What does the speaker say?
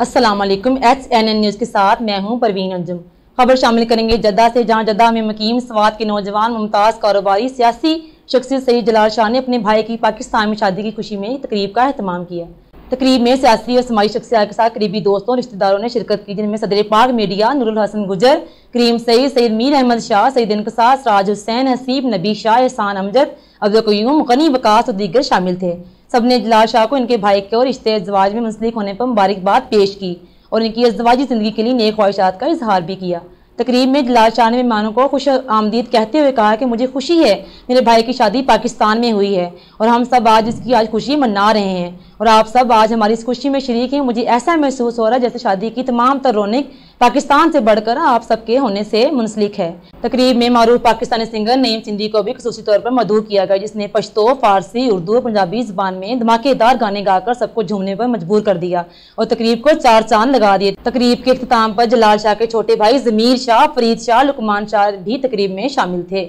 अस्सलाम वालेकुम H N N news के साथ मैं हूँ परवीन अंजुम। खबर शामिल करेंगे जद्दा से जहाँ जद्दा में मकीम स्वाद के नौजवान मुमताज़ कारोबारी सियासी शख्सियत सईद जलाल शाह ने अपने भाई की पाकिस्तान में शादी की खुशी में तकरीब का अहतमाम किया। तकरीब में सियासी और समाजी शख्सियात के साथ करीबी दोस्तों रिश्तेदारों ने शिरकत की, जिनमें सदर पाक मीडिया नूरुल हसन गुजर, करीम सईद सईद मीर अहमद शाह, सईद इनकसा राज हुसैन, हसीब नबी शाह एहसान अमजद, अब्दुल कयूम गनी वकास और दीगर शामिल थे। सबने जलाल शाह को इनके भाई के और रिश्ते अजवाज में मुंसलिक होने पर मुबारकबाद पेश की और इनकी अजवाजी ज़िंदगी के लिए नेक ख्वाहिशात का इजहार भी किया। तकरीब में जलाल शाह ने मेहमानों को खुश आमदीद कहते हुए कहा कि मुझे खुशी है, मेरे भाई की शादी पाकिस्तान में हुई है और हम सब आज इसकी आज खुशी मना रहे हैं और आप सब आज हमारी इस खुशी में शरीक हैं। मुझे ऐसा महसूस हो रहा है जैसे शादी की तमाम तर रौनक पाकिस्तान से बढ़कर आप सबके होने से मुंसलिक है। तकरीब में मारूफ पाकिस्तानी सिंगर नईम सिंधी को भी खसूसी तौर पर मदू किया गया, जिसने पश्तो, फारसी, उर्दू और पंजाबी जबान में धमाकेदार गाने गाकर सबको झूमने पर मजबूर कर दिया और तकरीब को चार चाँद लगा दिए। तकरीब के अख्ताम पर जलाल शाह के छोटे भाई जमीर शाह, फरीद शाह, लुकमान शाह भी तकरीब में शामिल थे।